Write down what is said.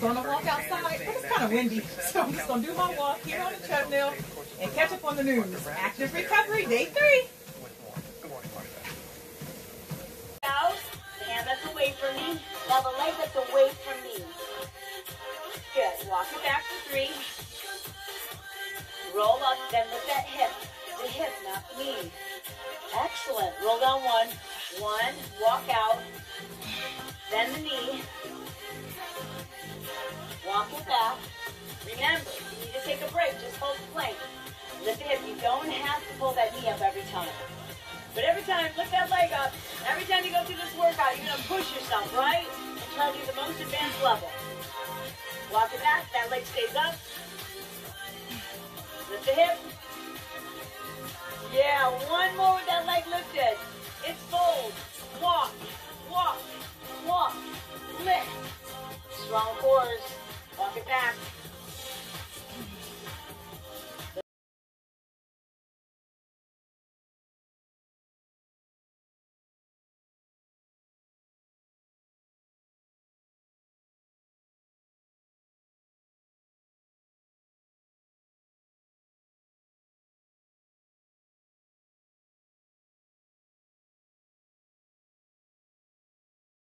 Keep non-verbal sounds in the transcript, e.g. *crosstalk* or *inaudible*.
was going to walk outside, but it's kind of windy. *laughs* So I'm just going to do my walk here on the treadmill and catch up on the news. Active recovery, day three. Hand that's away from me. Now the leg that's away from me. Good. Walk it back for three. Roll up, then lift that hip. The hip, not the knee. Excellent. Roll down one. One. Walk out. Walk it back. Remember, you need to take a break. Just hold the plank. Lift the hip. You don't have to pull that knee up every time. But every time, lift that leg up. Every time you go through this workout, you're going to push yourself, right? And try to do the most advanced level. Walk it back. That leg stays up. Lift the hip. Yeah, one more with that leg lifted. It's fold. Walk, walk, walk, lift. Strong cores. Walk it back.